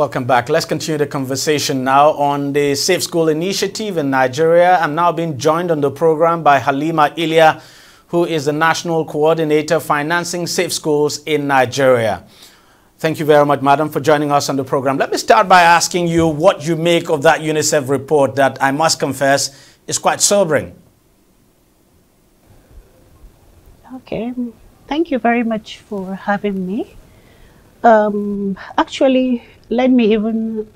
Welcome back. Let's continue the conversation now on the Safe School Initiative in Nigeria. I'm now being joined on the program by Halima Iliya, who is the National Coordinator Financing Safe Schools in Nigeria. Thank you very much, madam, for joining us on the program. Let me start by asking you what you make of that UNICEF report that I must confess is quite sobering. Okay, thank you very much for having me. Um, actually, let me even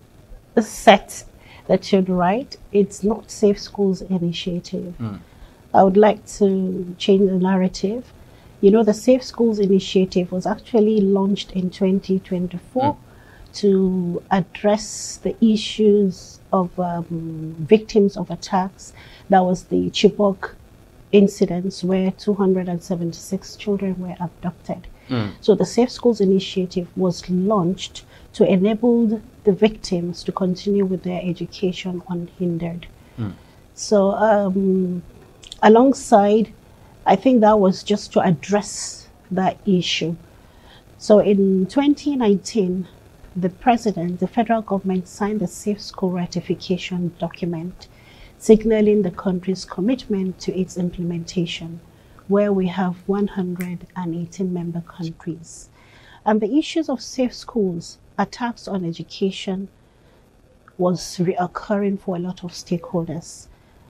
set the tune right. It's not Safe Schools Initiative. Mm. I would like to change the narrative. You know, the Safe Schools Initiative was actually launched in 2024 mm. to address the issues of um, victims of attacks. That was the Chibok incidents where 276 children were abducted. Mm. So the Safe Schools Initiative was launched to enable the victims to continue with their education unhindered. Mm. So, um, alongside, I think that was just to address that issue. So, in 2019, the president, the federal government signed the Safe School Ratification document, signaling the country's commitment to its implementation, where we have 118 member countries. And the issues of safe schools attacks on education was reoccurring for a lot of stakeholders.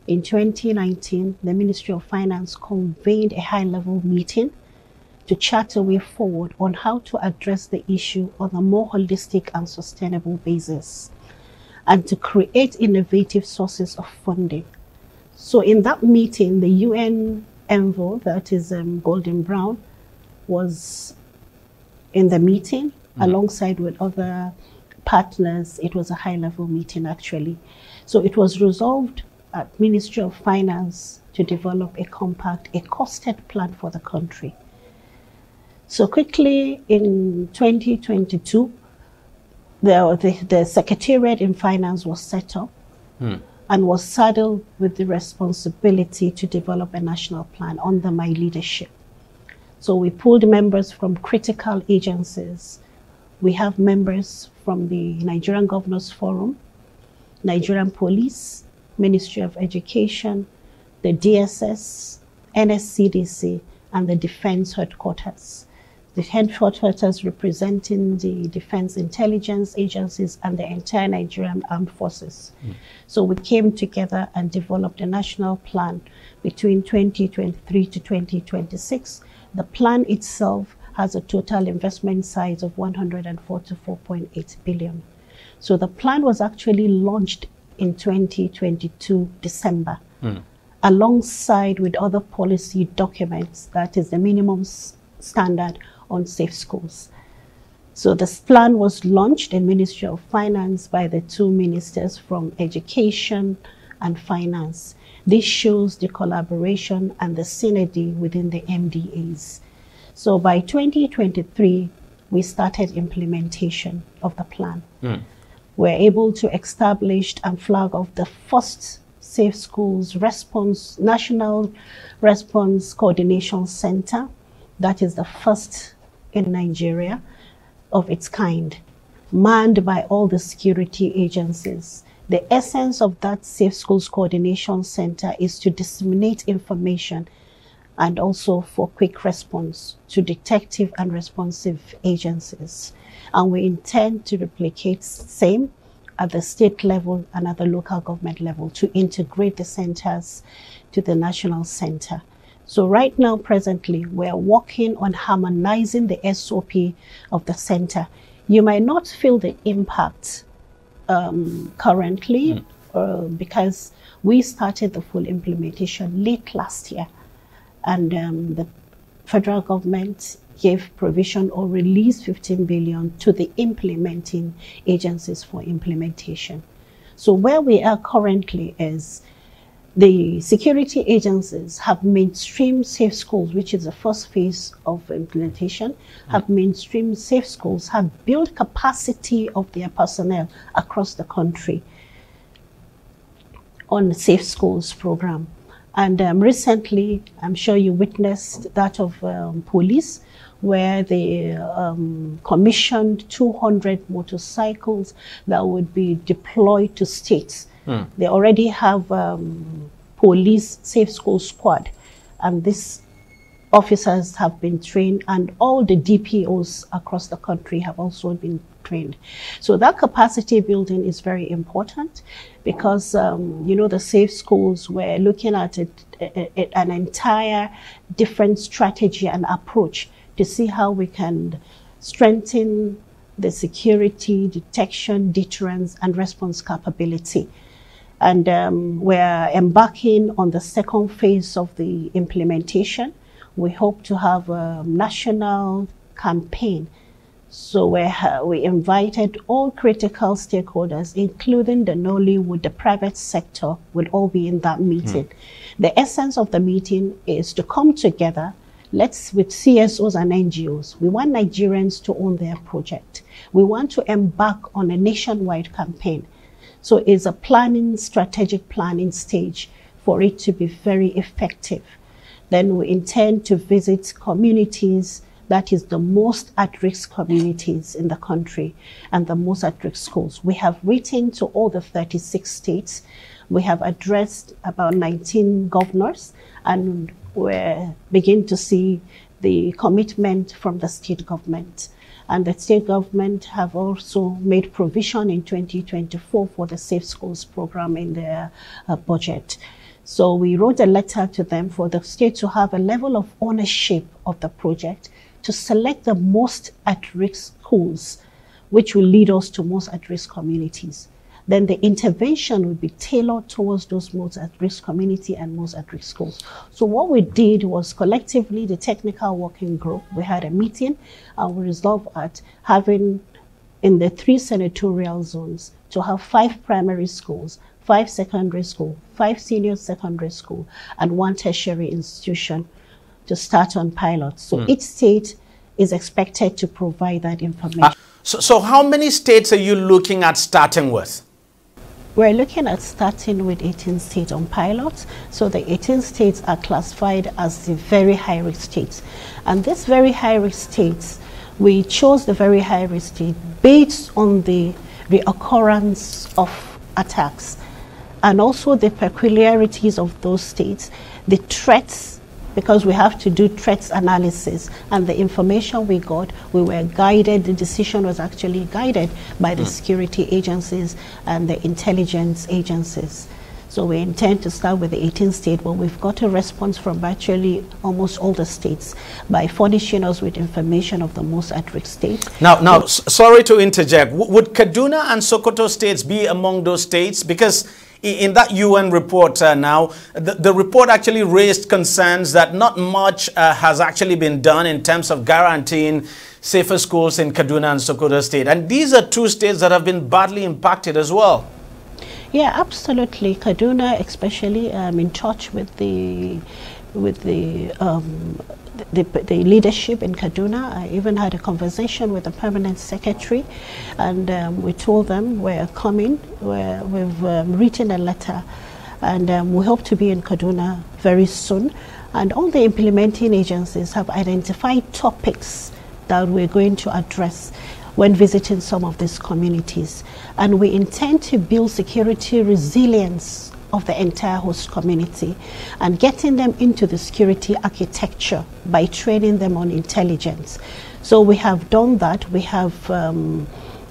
In 2019, the Ministry of Finance convened a high level meeting to chart a way forward on how to address the issue on a more holistic and sustainable basis and to create innovative sources of funding. So, in that meeting, the UN envoy, that is um, Gordon Brown, was in the meeting mm. alongside with other partners. It was a high level meeting actually. So it was resolved at Ministry of Finance to develop a compact, a costed plan for the country. So quickly in 2022, the, the, the Secretariat in Finance was set up mm. and was saddled with the responsibility to develop a national plan under my leadership. So we pulled members from critical agencies we have members from the Nigerian Governors Forum, Nigerian Police, Ministry of Education, the DSS, NSCDC, and the Defense Headquarters. The headquarters representing the Defense Intelligence Agencies and the entire Nigerian Armed Forces. Mm. So we came together and developed a national plan between 2023 to 2026. The plan itself has a total investment size of 144.8 billion. So the plan was actually launched in 2022 December, mm. alongside with other policy documents, that is the minimum standard on safe schools. So this plan was launched in Ministry of Finance by the two ministers from Education and Finance. This shows the collaboration and the synergy within the MDAs. So by 2023, we started implementation of the plan. Mm. We're able to establish and flag off the first Safe Schools Response National Response Coordination Center. That is the first in Nigeria of its kind, manned by all the security agencies. The essence of that Safe Schools Coordination Center is to disseminate information and also for quick response to detective and responsive agencies. And we intend to replicate same at the state level and at the local government level to integrate the centers to the national center. So right now, presently, we're working on harmonizing the SOP of the center. You might not feel the impact um, currently mm. uh, because we started the full implementation late last year and um, the federal government gave provision or released 15 billion to the implementing agencies for implementation. So where we are currently is the security agencies have mainstream safe schools, which is the first phase of implementation, have mainstream safe schools, have built capacity of their personnel across the country on the safe schools program. And um, recently, I'm sure you witnessed that of um, police, where they um, commissioned 200 motorcycles that would be deployed to states. Mm. They already have um, police safe school squad, and these officers have been trained, and all the DPOs across the country have also been So that capacity building is very important because, um, you know, the safe schools, we're looking at it, an entire different strategy and approach to see how we can strengthen the security, detection, deterrence, and response capability. And um, we're embarking on the second phase of the implementation. We hope to have a national campaign so we, we invited all critical stakeholders, including the Nollywood, the private sector, would all be in that meeting. Mm. The essence of the meeting is to come together, let's with CSOs and NGOs. We want Nigerians to own their project. We want to embark on a nationwide campaign. So it's a planning, strategic planning stage for it to be very effective. Then we intend to visit communities that is the most at-risk communities in the country and the most at-risk schools. We have written to all the 36 states. We have addressed about 19 governors and we're beginning to see the commitment from the state government. And the state government have also made provision in 2024 for the Safe Schools program in their uh, budget. So we wrote a letter to them for the state to have a level of ownership of the project to select the most at-risk schools, which will lead us to most at-risk communities. Then the intervention will be tailored towards those most at-risk community and most at-risk schools. So what we did was collectively, the technical working group, we had a meeting and we resolved at having in the three senatorial zones to have five primary schools, five secondary school, five senior secondary school, and one tertiary institution to start on pilots. So mm. each state is expected to provide that information. Uh, so, so how many states are you looking at starting with? We're looking at starting with 18 states on pilots. So the 18 states are classified as the very high risk states. And these very high risk states, we chose the very high risk state based on the reoccurrence of attacks and also the peculiarities of those states, the threats because we have to do threats analysis. And the information we got, we were guided, the decision was actually guided by the mm. security agencies and the intelligence agencies. So we intend to start with the 18 states, but we've got a response from virtually almost all the states by furnishing us with information of the most at-risk states. Now, now, sorry to interject. W would Kaduna and Sokoto states be among those states? Because in that UN report uh, now, the, the, report actually raised concerns that not much uh, has actually been done in terms of guaranteeing safer schools in Kaduna and Sokoto state. And these are two states that have been badly impacted as well. Yeah, absolutely. Kaduna, especially, I'm um, in touch with the with the um, the, the, leadership in Kaduna. I even had a conversation with the permanent secretary, and um, we told them we're coming. We're, we've um, written a letter, and um, we hope to be in Kaduna very soon. And all the implementing agencies have identified topics that we're going to address when visiting some of these communities. And we intend to build security resilience of the entire host community and getting them into the security architecture by training them on intelligence. So we have done that. We have um,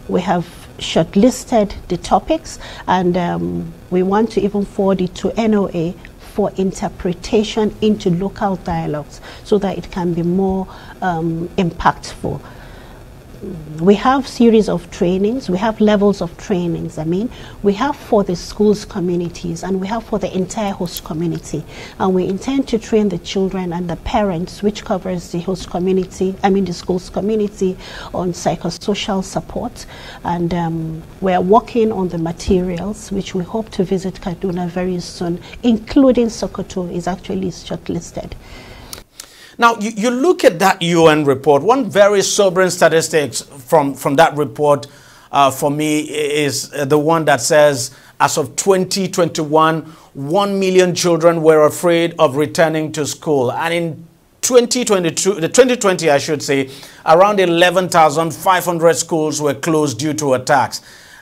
we have shortlisted the topics and um, we want to even forward it to NOA for interpretation into local dialogues so that it can be more um, impactful we have series of trainings, we have levels of trainings, I mean, we have for the schools communities and we have for the entire host community. And we intend to train the children and the parents, which covers the host community, I mean the schools community on psychosocial support. And um, we're working on the materials, which we hope to visit Kaduna very soon, including Sokoto is actually shortlisted. Now, you, you look at that UN report, one very sobering statistics from, from that report uh, for me is the one that says, as of 2021, 1 million children were afraid of returning to school. And in 2022, the 2020, I should say, around 11,500 schools were closed due to attacks.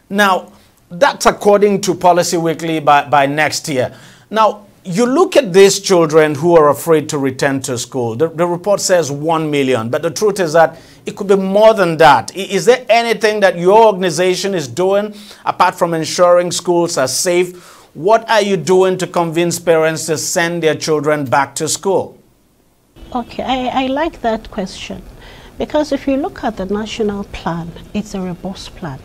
Now, that's according to Policy Weekly by, by Nextier. Now, you look at these children who are afraid to return to school. The, the, report says 1 million, but the truth is that it could be more than that. Is there anything that your organization is doing apart from ensuring schools are safe? What are you doing to convince parents to send their children back to school? Okay, I, I like that question because if you look at the national plan, it's a robust plan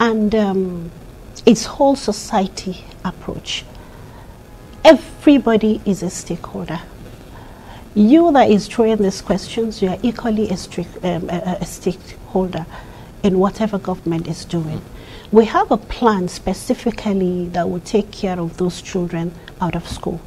and um, its whole society approach Everybody is a stakeholder. You that is throwing these questions, you are equally a, um, a, a stakeholder in whatever government is doing. We have a plan specifically that will take care of those children out of school.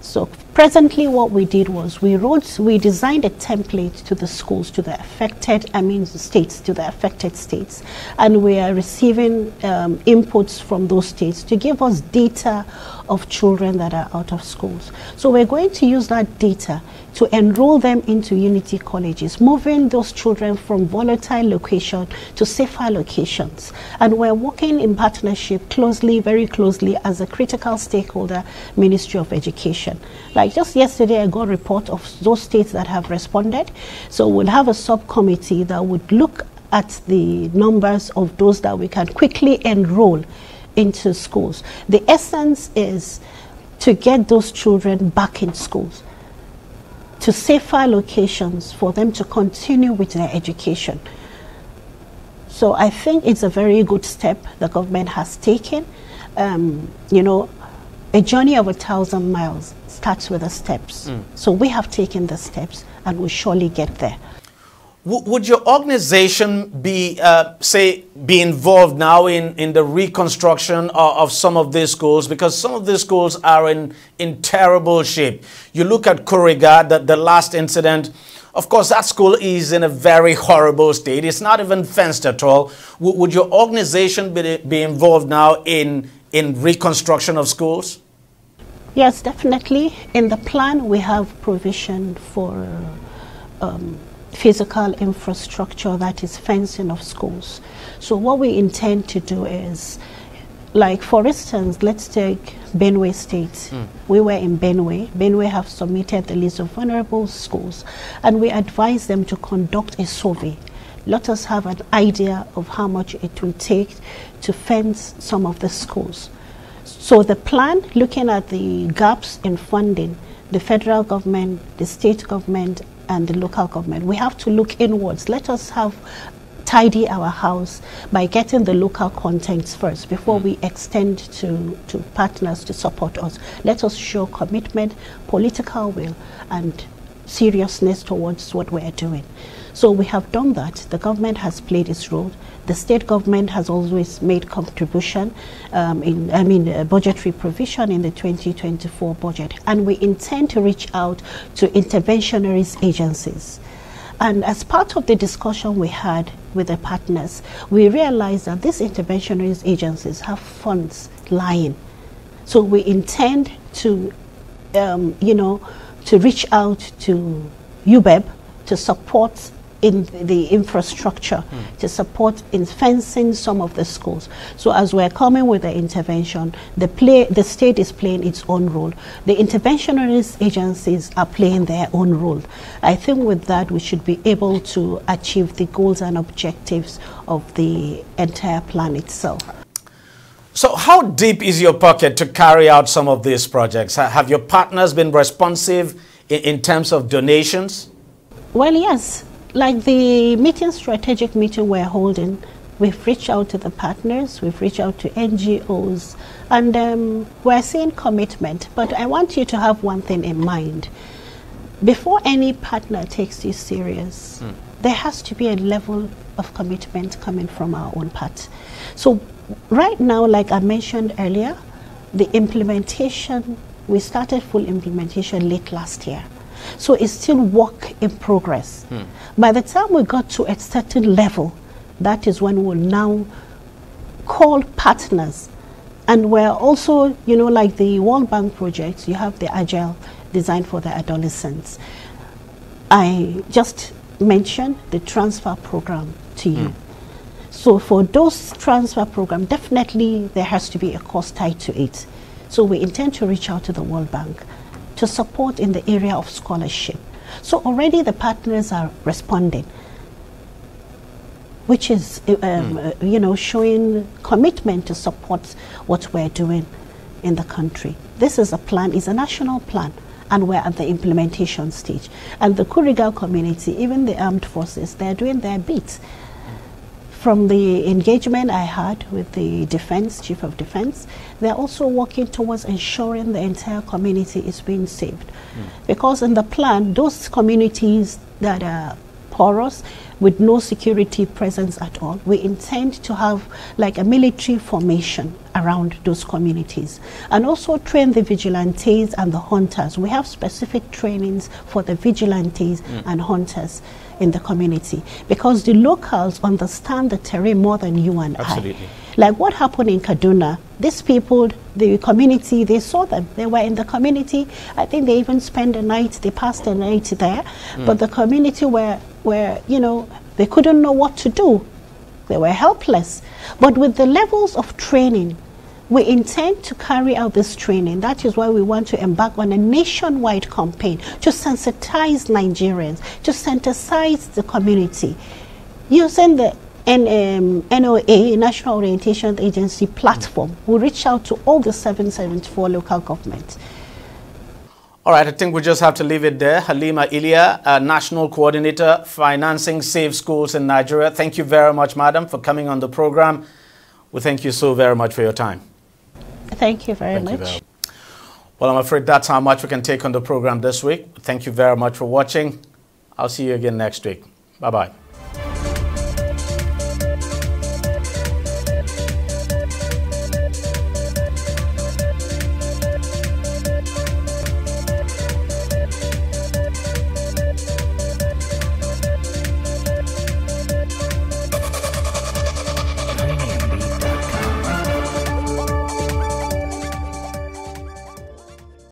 So presently what we did was we wrote, we designed a template to the schools, to the affected, I mean states, to the affected states. And we are receiving um, inputs from those states to give us data of children that are out of schools. So we're going to use that data to enroll them into Unity colleges, moving those children from volatile location to safer locations. And we're working in partnership closely, very closely as a critical stakeholder, Ministry of Education. Like just yesterday, I got a report of those states that have responded. So we'll have a subcommittee that would look at the numbers of those that we can quickly enroll into schools. The essence is to get those children back in schools to safer locations for them to continue with their education. So I think it's a very good step the government has taken. Um, you know, a journey of a thousand miles starts with the steps. Mm. So we have taken the steps and we'll surely get there would your organization be, uh, say, be involved now in, in the reconstruction of, of, some of these schools? Because some of these schools are in, in terrible shape. You look at Kuriga, the, the last incident, of course, that school is in a very horrible state. It's not even fenced at all. W would your organization be, be involved now in, in reconstruction of schools? Yes, definitely. In the plan, we have provision for um, physical infrastructure that is fencing of schools. So what we intend to do is, like for instance, let's take Benue State. Mm. We were in Benue. Benue have submitted the list of vulnerable schools and we advise them to conduct a survey. Let us have an idea of how much it will take to fence some of the schools. So the plan, looking at the gaps in funding, the federal government, the state government, and the local government. We have to look inwards. Let us have tidy our house by getting the local contents first before we extend to, to partners to support us. Let us show commitment, political will, and seriousness towards what we're doing. So we have done that. The government has played its role. The state government has always made contribution um, in, I mean, uh, budgetary provision in the 2024 budget. And we intend to reach out to interventionist agencies. And as part of the discussion we had with the partners, we realized that these interventionist agencies have funds lying. So we intend to, um, you know, to reach out to UBEB to support in the infrastructure mm. to support in fencing some of the schools. So as we're coming with the intervention, the play the state is playing its own role. The interventionist agencies are playing their own role. I think with that we should be able to achieve the goals and objectives of the entire plan itself. So how deep is your pocket to carry out some of these projects? Have your partners been responsive in, in terms of donations? Well, yes like the meeting, strategic meeting we're holding, we've reached out to the partners, we've reached out to NGOs, and um, we're seeing commitment. But I want you to have one thing in mind. Before any partner takes you serious, mm. there has to be a level of commitment coming from our own part. So right now, like I mentioned earlier, the implementation, we started full implementation late last year. So it's still work in progress. Hmm. By the time we got to a certain level, that is when we'll now call partners. And we're also, you know, like the World Bank projects, you have the Agile Design for the Adolescents. I just mentioned the transfer program to you. Mm. So for those transfer program, definitely there has to be a cost tied to it. So we intend to reach out to the World Bank to support in the area of scholarship. So already the partners are responding, which is, um, mm. uh, you know, showing commitment to support what we're doing in the country. This is a plan, it's a national plan and we're at the implementation stage. And the Kuriga community, even the armed forces, they're doing their bit. From the engagement I had with the defense, chief of defense, they're also working towards ensuring the entire community is being saved. Mm. Because in the plan, those communities that are porous with no security presence at all. We intend to have like a military formation around those communities and also train the vigilantes and the hunters. We have specific trainings for the vigilantes mm. and hunters in the community because the locals understand the terrain more than you and Absolutely. I. Like what happened in Kaduna, these people, the community, they saw them. They were in the community. I think they even spent the night, they passed the night there. Mm. But the community were, were, you know, they couldn't know what to do. They were helpless. But with the levels of training, we intend to carry out this training. That is why we want to embark on a nationwide campaign to sensitize Nigerians, to sensitize the community, using the N, um, NOA, National Orientation Agency platform, will reach out to all the 774 local governments. All right, I think we just have to leave it there. Halima Iliya, National Coordinator, Financing Safe Schools in Nigeria. Thank you very much, madam, for coming on the program. We thank you so very much for your time. Thank you very thank much. You very well, I'm afraid that's how much we can take on the program this week. Thank you very much for watching. I'll see you again next week. Bye-bye.